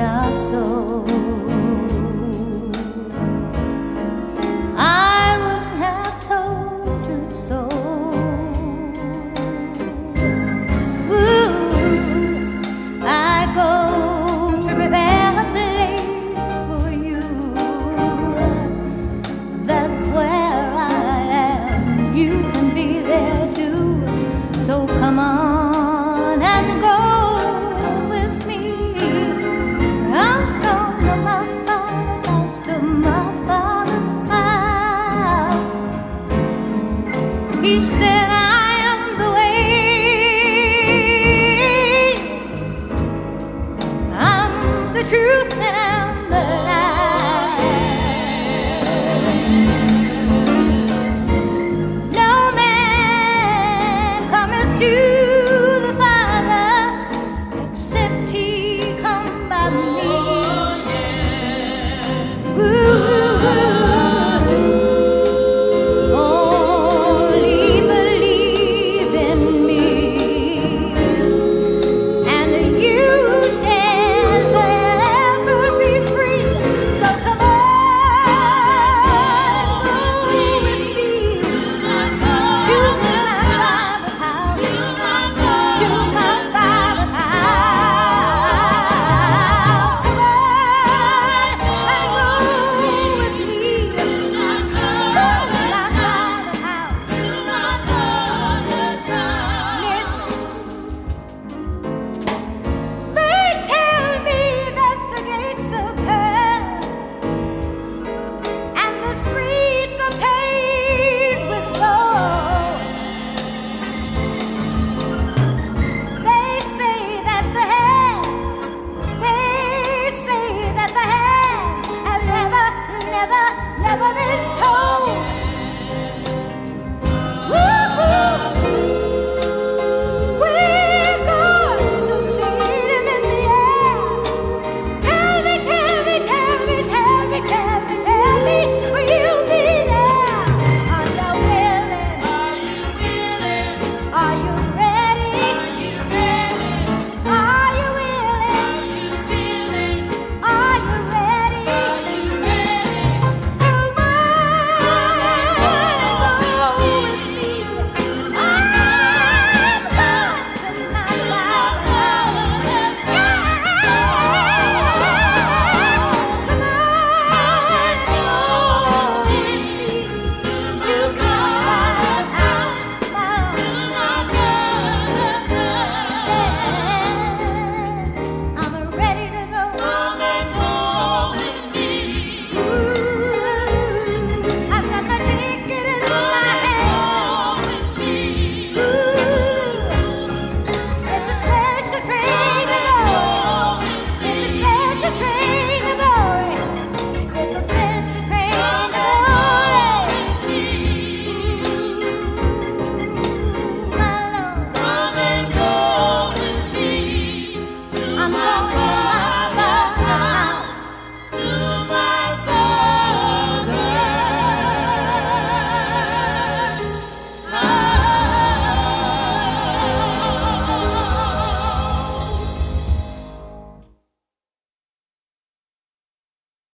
not so. Truth the light. train.